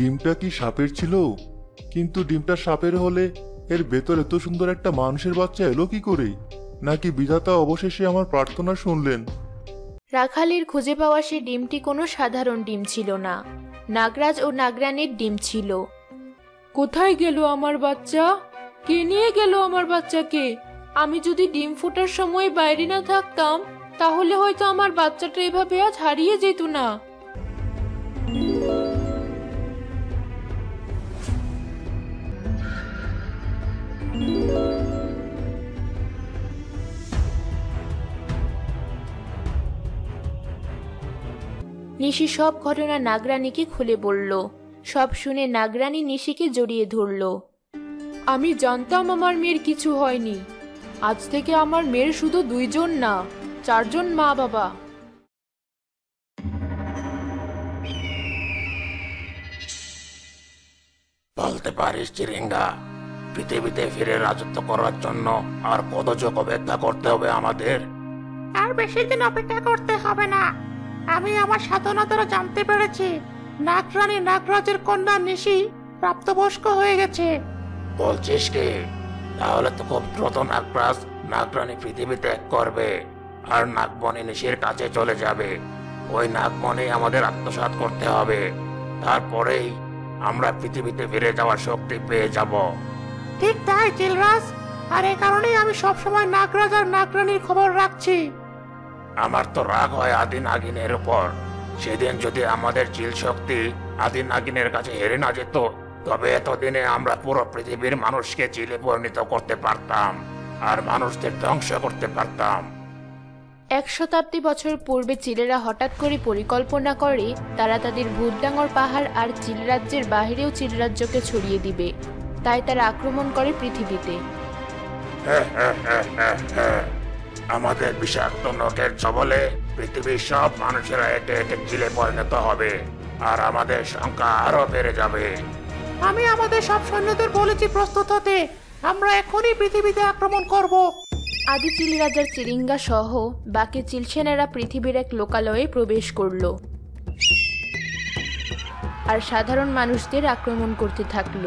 ডিমটা কি সাপের ছিল? কিন্তু ডিমটা সাপের হলে এর ভেতরে এত সুন্দর একটা মানুষের বাচ্চা এলো কি করে? নাকি বিধাতা অবশেষে আমার প্রার্থনা শুনলেন? রাখালের খুঁজে পাওয়া সে ডিমটি কোনো সাধারণ ডিম ছিল না। নাগরাজ ও নাগরানীর ডিম ছিল। কোথায় গেল আমার বাচ্চা? কে নিয়ে গেল আমার বাচ্চাকে? আমি যদি ডিম ফোটার সময় বাইরে না থাকতাম তাহলে হয়তো আমার বাচ্চাটা এভাবে আজ হারিয়ে যেত না। নিশি সব ঘটনা নাগরানীকে খুলে বলল। সব শুনে নাগরানী নিশিকে জড়িয়ে ধরল। আমি জানতাম আমার মেয়ের কিছু হয়নি। আজ থেকে আমার মেয়ের শুধু দুইজন না চারজন মা বাবা বলতে পারিস চিরিঙ্গা। পৃথিবীতে ফিরে রাজত্ব করার জন্য আর কত যোগ অপেক্ষা করতে হবে আমাদের? আর বেশি দিন অপেক্ষা করতে হবে না। আমি আমার সাধনা দ্বারা জানতে পেরেছি। নাগরানী নাগরাজের কন্যা নিশি প্রাপ্তবয়স্ক হয়ে গেছে। বলছিস কি? তাহলে তো খুব দ্রুত নাগরাজ নাগরানী পৃথিবী ত্যাগ করবে। আর নাগমণি নিশির কাছে চলে যাবে। ওই নাগমণি আমাদের আত্মসাৎ করতে হবে। তারপরেই আমরা পৃথিবীতে ফিরে যাওয়ার শক্তি পেয়ে যাব। ঠিক তাই চিলরাজ আর এই কারণেই আমি সবসময় নাগরাজ আর নাগরানীর খবর রাখছি। আমার তো রাগ হয় আদি নাগিনের উপর। সেদিন যদি আমাদের চিল শক্তি আদি নাগিনের কাছে হেরে না যেত তবে এতদিনে আমরা পুরো পৃথিবীর মানুষকে চিলে পরিণত করতে পারতাম আর মানুষদের ধ্বংস করতে পারতাম। এক শতাব্দী বছর পূর্বে চিলেরা হঠাৎ করে পরিকল্পনা করে তারা তাদের ভূতডাঙ্গর পাহাড় আর চিলরাজ্যের বাহিরেও চিলরাজ্যকে ছড়িয়ে দিবে। তাই তারা আক্রমণ করে পৃথিবীতে। আমাদের বিষাক্ত নখের ছবলে পৃথিবীর সব মানুষেরা একে একে চিলে পরিণত হবে আর আমাদের সংখ্যা আরও বেড়ে যাবে। আমি আমাদের সব সৈন্যদের বলেছি প্রস্তুত হতে। আমরা এখনই পৃথিবীতে আক্রমণ করব। আদি চিল রাজার চিরিঙ্গা সহ বাকি চিলসেনারা পৃথিবীর এক লোকালয়ে প্রবেশ করল। আর সাধারণ মানুষদের আক্রমণ করতে থাকল।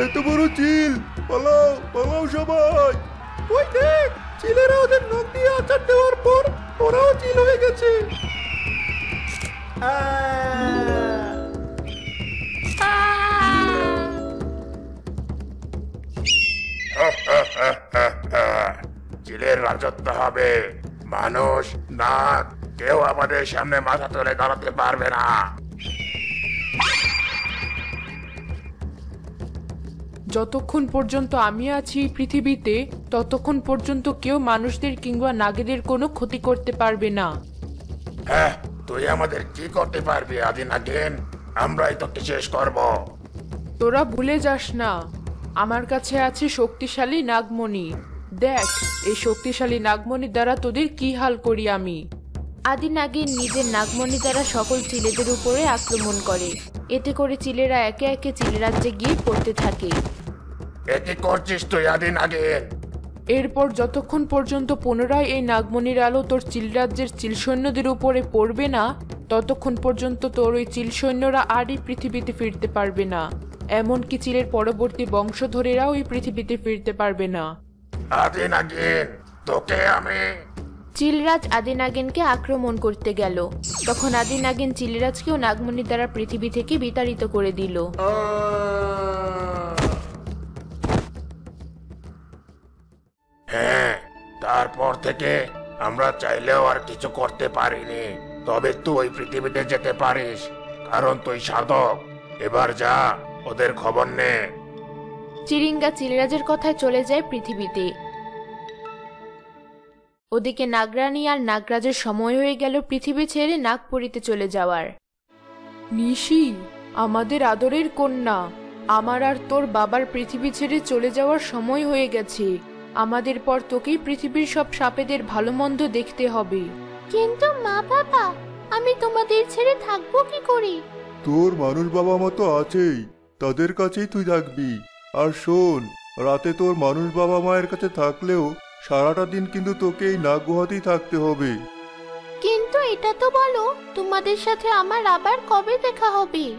এত বড় চিল পালাও পালাও সবাই! ওই দেখ চিলেরা ওদের নখ দিয়ে আচার দেওয়ার পর ওরাও চিল হয়ে গেছে। চিলের রাজত্ব হবে। মানুষ না কেউ আমাদের সামনে মাথা তুলে দাঁড়াতে পারবে না। যতক্ষণ পর্যন্ত আমি আছি পৃথিবীতে ততক্ষণ পর্যন্ত কেউ মানুষদের কিংবা নাগেদের কোনো ক্ষতি করতে পারবে না। হ্যাঁ তুই আমাদের কি করতে পারবি আদি নাগিন? আমরাই তোকে শেষ করব। তোরা ভুলে যাস না আমার কাছে আছে শক্তিশালী নাগমণি। দেখ এই শক্তিশালী নাগমণি দ্বারা তোদের কি হাল করি আমি? আদি নাগিন নিজের নাগমণি দ্বারা সকল চিলেদের উপরে আক্রমণ করে। এতে করে চিলেরা একে একে চিলরাজ্যে গিয়ে পড়তে থাকে। এ কি করছিস তুই আদি নাগিন এরপর যতক্ষণ পর্যন্ত পুনরায় এই নাগমণির আলো তোর চিলরাজ্যের চিল সৈন্যদের উপরে পড়বে না ততক্ষণ পর্যন্ত তোর ওই চিল সৈন্যরা আরই পৃথিবীতে ফিরতে পারবে না। এমনকি চিলের পরবর্তী বংশধরেরাও এই পৃথিবীতে ফিরতে পারবে না। আদি নাগিন তোকে আমি। চিলরাজ আদি নাগিনকে আক্রমণ করতে গেল। তখন আদি নাগিন চিলরাজকেও নাগমণি দ্বারা পৃথিবী থেকে বিতাড়িত করে দিল। তারপর থেকে আমরা চাইলেও আর কিছু করতে পারিনি। তবে তুই পৃথিবীতে যেতে পারিস, কারণ তুই সাধক। এবার যা, ওদের খবর নে। চিরিঙ্গা চিলরাজের কথায় চলে যায় পৃথিবীতে। ওদিকে নাগরানী আর নাগরাজের সময় হয়ে গেল পৃথিবী ছেড়ে নাগপুরীতে চলে যাওয়ার। নিশি, আমাদের আদরের কন্যা, আমার আর তোর বাবার পৃথিবী ছেড়ে চলে যাওয়ার সময় হয়ে গেছে। আমাদের পর তোকেই পৃথিবীর সব সাপেদের ভালো মন্দ দেখতে হবে। কিন্তু মা বাবা আমি তোমাদের ছেড়ে থাকব কি করে? তোর মানুষ বাবা মতো আছেই তাদের কাছেই তুই থাকবি। আর শোন রাতে তোর মানুষ বাবা মায়ের কাছে থাকলেও সারাটা দিন কিন্তু তোকে এই নাগ গুহাতেই থাকতে হবে। কিন্তু এটা তো বলো তোমাদের সাথে আমার আবার কবে দেখা হবে?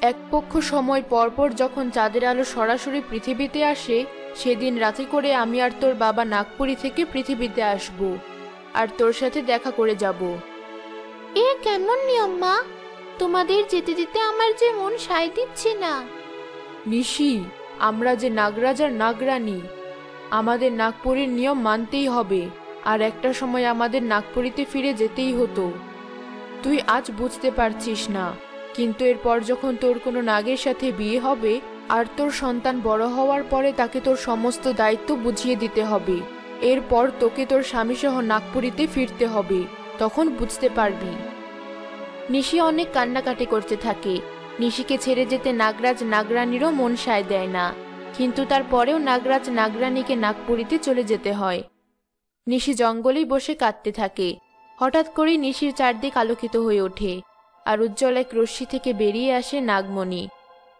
এক পক্ষ সময় পরপর যখন চাঁদের আলো সরাসরি পৃথিবীতে আসে সেদিন রাতে করে আমি আর তোর বাবা নাগপুরি থেকে পৃথিবীতে আসব আর তোর সাথে দেখা করে যাব। এ কেমন নিয়ম মা? তোমাদের যেতে যেতে আমার যে মন সায় দিচ্ছে না। নিশি আমরা যে নাগরাজার নাগরানী আমাদের নাগপুরীর নিয়ম মানতেই হবে আর একটা সময় আমাদের নাগপুরীতে ফিরে যেতেই হতো। তুই আজ বুঝতে পারছিস না কিন্তু এরপর যখন তোর কোনো নাগের সাথে বিয়ে হবে আর তোর সন্তান বড় হওয়ার পরে তাকে তোর সমস্ত দায়িত্ব বুঝিয়ে দিতে হবে। এরপর তোকে তোর স্বামীসহ নাগপুরীতে ফিরতে হবে। তখন বুঝতে পারবি। নিশি অনেক কান্নাকাটি করতে থাকে। নিশিকে ছেড়ে যেতে নাগরাজ নাগরানীরও মন সায় দেয় না। কিন্তু তারপরেও নাগরাজ নাগরানীকে নাগপুরীতে চলে যেতে হয়। নিশি জঙ্গলেই বসে কাঁদতে থাকে। হঠাৎ করেই নিশির চারদিক আলোকিত হয়ে ওঠে। আর উজ্জ্বল এক রশ্মি থেকে বেরিয়ে আসে নাগমণি।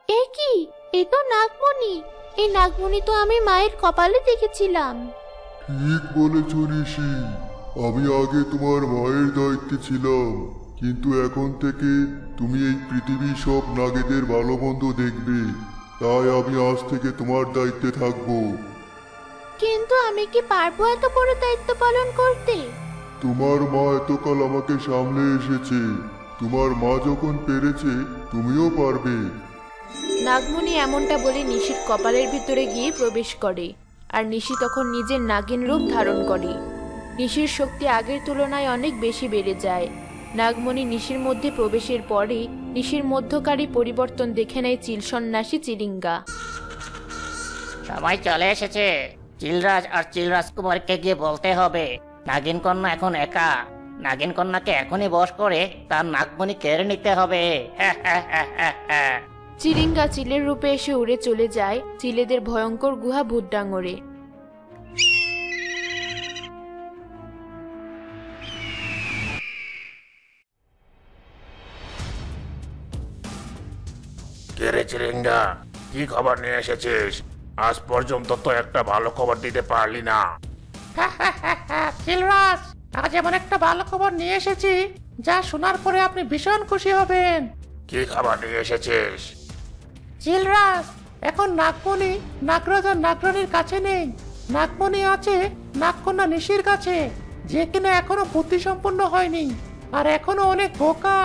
এ কি? এ তো নাগমণি। এই নাগমণি তো আমি মায়ের কপালে দেখেছিলাম। ঠিক বলেছ ঋষি। আমি আগে তোমার মায়ের দায়িত্বে ছিলাম। কিন্তু এখন থেকে তুমি এই পৃথিবীর সব নাগেদের ভালো মন্দ দেখবে। তাই আমি আজ থেকে তোমার দায়িত্বে থাকব। কিন্তু আমি কি পারব এত বড় দায়িত্ব পালন করতে? তোমার মা এতকাল আমাকে সামলে এসেছে। তোমার মা যখন পেরেছে তুমিও পারবে। নাগমণি এমনটা বলে নিশির কপালের ভিতরে গিয়ে প্রবেশ করে, আর নিশি তখন নিজের নাগিন রূপ ধারণ করে। নিশির শক্তি আগের তুলনায় অনেক বেশি বেড়ে যায়। নাগমণি নিশির মধ্যে প্রবেশের পরে নিশির মধ্যকারী পরিবর্তন দেখে নেয় চিল সন্ন্যাসী চিলিঙ্গা। সবাই চলে এসেছে। চিলরাজ আর চিলরাজ কুমারকে গিয়ে বলতে হবে, নাগিন কন্যা এখন একা। নাগিন কন্যাকে এখনই বশ করে তার নাগমণি কেড়ে নিতে হবে। চিলিঙ্গা চিলের রূপে এসে উড়ে চলে যায় চিলেদের ভয়ঙ্কর গুহা ভূত ডাঙরে কে রে চিরিঙ্গা কি খবর নিয়ে এসেছিস? আজ পর্যন্ত তো একটা ভালো খবর দিতে পারলি না। চিলরাজ আজ এমন একটা ভালো খবর নিয়ে এসেছি যা শোনার পরে আপনি ভীষণ খুশি হবেন। কি খাবার নিয়ে এসেছিস? চিলরাজ এখন নাগমণি, নাগরাজ আর নাগরানীর কাছে নেই। নাগমণি আছে, নাগকন্যা নিশির কাছে, যে কিনা এখনও বুদ্ধি সম্পন্ন হয়নি, আর এখনও অনেক বোকা।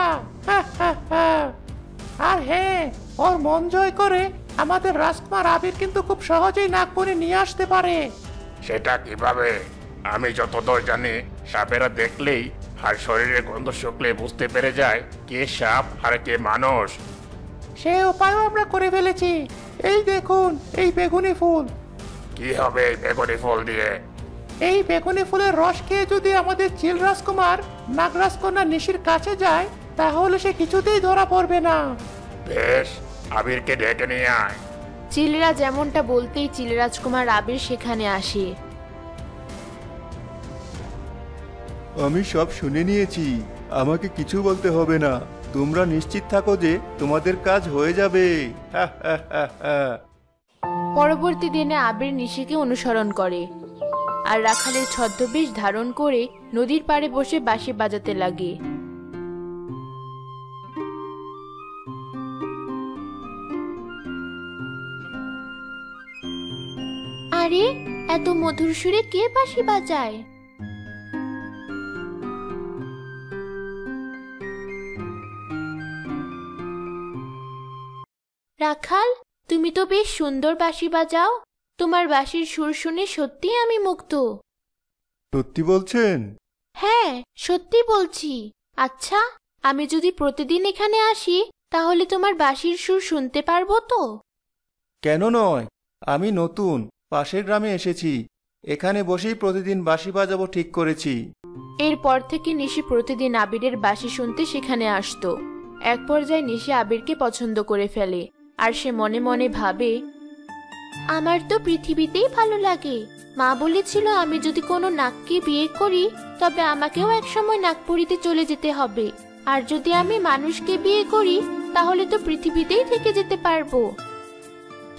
আর হ্যাঁ ওর মন জয় করে আমাদের রাজকুমার আবির কিন্তু খুব সহজেই নাগমণি নিয়ে আসতে পারে। সেটা কীভাবে? আমি যতদূর জানি, সাপেরা দেখলেই আর শরীরে গন্ধ শুকলে বুঝতে পেরে যায় কে সাপ আর কে মানুষ। সে উপায়ও আমরা করে ফেলেছি। এই দেখুন এই বেগুনি ফুল। কি হবে এই বেগুনি ফল দিয়ে? এই বেগুনি ফুলের রস খেয়ে যদি আমাদের চিল রাজকুমার নাগরাজকন্যা নিশির কাছে যায় তাহলে সে কিছুতেই ধরা পড়বে না। বেশ আবিরকে ডেকে নিয়ে আয়। চিলরা যেমনটা বলতেই চিলরাজকুমার আবির সেখানে আসে। আমি সব শুনে নিয়েছি আমাকে কিছু বলতে হবে না। তোমরা নিশ্চিত থাকো যে তোমাদের কাজ হয়ে যাবে। পরবর্তী দিনে আবির নিশিকে অনুসরণ করে আর রাখালের ছদ্মবেশ ধারণ করে নদীর পাড়ে বসে বাঁশি বাজাতে লাগে আরে, এত মধুর সুরে কে বাঁশি বাজায় রাখাল তুমি তো বেশ সুন্দর বাঁশি বাজাও। তোমার বাঁশির সুর শুনে সত্যি আমি মুগ্ধ। সত্যি বলছেন? হ্যাঁ সত্যি বলছি। আচ্ছা আমি যদি প্রতিদিন এখানে আসি তাহলে তোমার বাঁশির সুর শুনতে পারব তো? কেন নয়? আমি নতুন পাশের গ্রামে এসেছি। এখানে বসেই প্রতিদিন বাঁশি বাজাবো ঠিক করেছি। এরপর থেকে নিশি প্রতিদিন আবিরের বাঁশি শুনতে সেখানে আসতো। এক পর্যায়ে নিশি আবিরকে পছন্দ করে ফেলে। আর সে মনে মনে ভাবে আমার তো পৃথিবীতেই ভালো লাগে। মা বলেছিল আমি যদি কোনো নাককে বিয়ে করি তবে আমাকেও একসময় নাগপুরীতে চলে যেতে হবে। আর যদি আমি মানুষকে বিয়ে করি তাহলে তো পৃথিবীতেই থেকে যেতে পারব।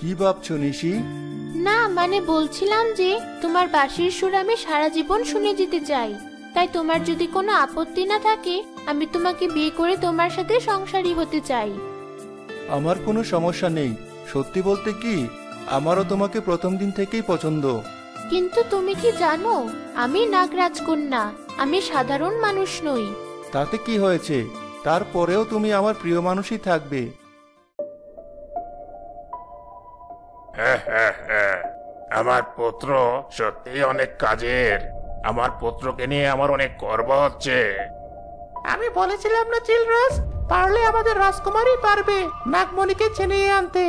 কি ভাবছ নিশি? না মানে বলছিলাম যে তোমার বাঁশির সুর আমি সারা জীবন শুনে যেতে চাই। তাই তোমার যদি কোনো আপত্তি না থাকে আমি তোমাকে বিয়ে করে তোমার সাথে সংসারী হতে চাই। আমার কোনো সমস্যা নেই। সত্যি বলতে কি আমারও তোমাকে প্রথম দিন থেকেই পছন্দ। কিন্তু তুমি কি জানো আমি নাগরাজ কন্যা আমি সাধারণ মানুষ নই। তাতে কি হয়েছে? তারপরেও তুমি আমার প্রিয় মানুষই থাকবে। আমার পুত্র সত্যি অনেক কাজের। আমার পুত্রকে নিয়ে আমার অনেক গর্ব হচ্ছে। আমি বলেছিলাম না চিলরাজ? পারলে আমাদের রাজকুমারই পারবে নাগমণিকে ছিনিয়ে আনতে।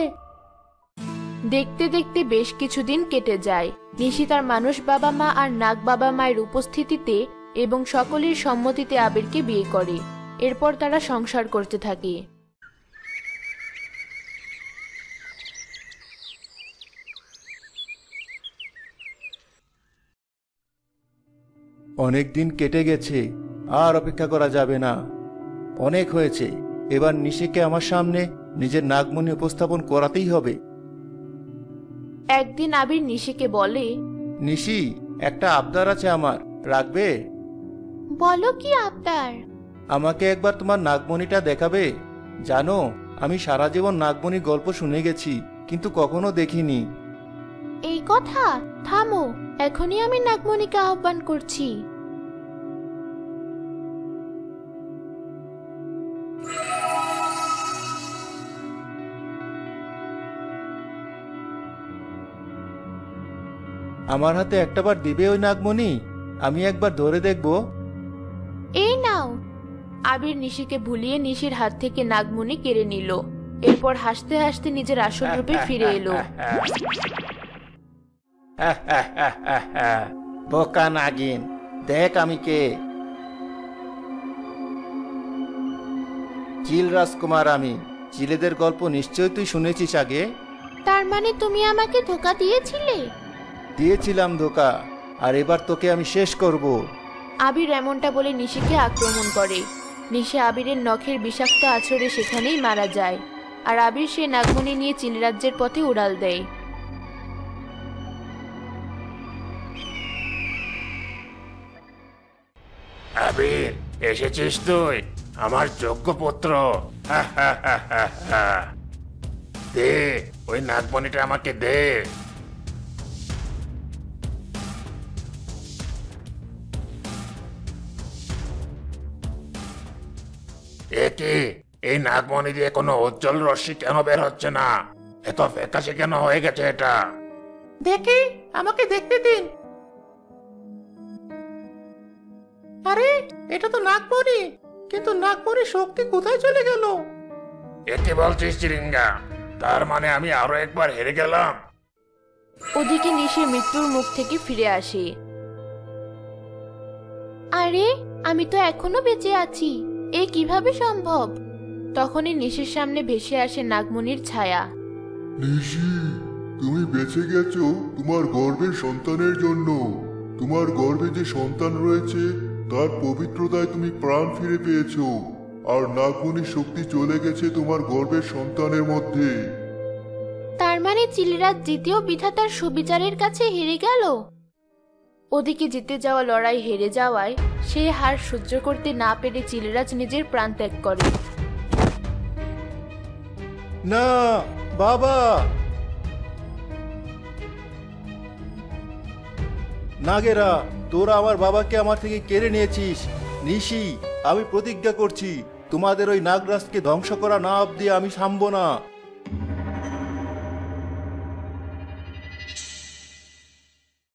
দেখতে দেখতে বেশ কিছুদিন কেটে যায়। নিশি তার মানুষ বাবা মা আর নাগ বাবা মায়ের উপস্থিতিতে এবং সকলের সম্মতিতে আবিরকে বিয়ে করে। এরপর তারা সংসার করতে থাকে। অনেক দিন কেটে গেছে আর অপেক্ষা করা যাবে না। অনেক হয়েছে। এবার নিশিকে আমার সামনে নিজের নাগমণি উপস্থাপন করাতেই হবে। একদিন আবির নিশিকে বলে নিশি একটা আবদার আছে আমার। রাখবে? বলো কি আবদার? আমাকে একবার তোমার নাগমণিটা দেখাবে। জানো আমি সারা জীবন নাগমণির গল্প শুনে গেছি কিন্তু কখনো দেখিনি। এই কথা? থামো এখনই আমি নাগমণিকে আহ্বান করছি। আমার হাতে একটাবার দিবে ওই নাগমণি? আমি একবার ধরে দেখব। এই নাও। আবির নিশিকে ভুলিয়ে নিশির হাত থেকে নাগমণি কেড়ে নিল। এরপর হাসতে হাসতে নিজের আসল রূপে ফিরে এলো। বোকা নাগিন দেখ আমি কে। চিল রাজকুমার আমি চিলেদের গল্প নিশ্চয়ই তুই শুনেছিস আগে? তার মানে তুমি আমাকে ধোকা দিয়েছিলে? দিয়েছিলাম ধোকা আর এবার তোকে আমি শেষ করব। আবির এমনটা বলে নিশিকে আক্রমণ করে। নিশি আবিরের নখের বিষাক্ত আছড়ে সেখানেই মারা যায় আর আবির সে নাগমণি নিয়ে চিলরাজ্যের পথে উড়াল দেয়। আবির এসেছিস তুই? আমার যোগ্য পুত্র। দে ওই নাগমণিটা আমাকে দে। এ কি? এই নাগমণি দিয়ে কোনো উজ্জ্বল রশ্মি কেন বের হচ্ছে না? এত ফ্যাকাশে কেন হয়ে গেছে এটা? দেখি আমাকে দেখতে দিন। আরে এটা তো নাগমণি। কিন্তু নাগমণির শক্তি কোথায় চলে গেল? এ কি বলছিস চিরিঙ্গা? তার মানে আমি আরও একবার হেরে গেলাম? ওদিকে নিশি মৃত্যুর মুখ থেকে ফিরে আসে। আরে আমি তো এখনও বেঁচে আছি। এ কীভাবে সম্ভব? তখনই নিশির সামনে ভেসে আসে নাগমণির ছায়া। নিশি তুমি বেঁচে গেছো তোমার গর্ভের সন্তানের জন্য। তোমার গর্ভে যে সন্তান রয়েছে তার পবিত্রতায় তুমি প্রাণ ফিরে পেয়েছ। আর নাগমণির শক্তি চলে গেছে তোমার গর্ভের সন্তানের মধ্যে। তার মানে চিলিরাজ দ্বিতীয় বিধাতার সুবিচারের কাছে হেরে গেল? ওদিকে জিতে যাওয়া, লড়াই হেরে যাওয়ায় সে হার সহ্য করতে না পেরে চিলিরাজ নিজের প্রাণ ত্যাগ করে। না, বাবা! নাগেরা, তোরা আমার বাবাকে আমার থেকে কেড়ে নিয়েছিস। নিশি, আমি প্রতিজ্ঞা করছি, তোমাদের ওই নাগরাজকে ধ্বংস করা না অব্দি আমি থামবো না।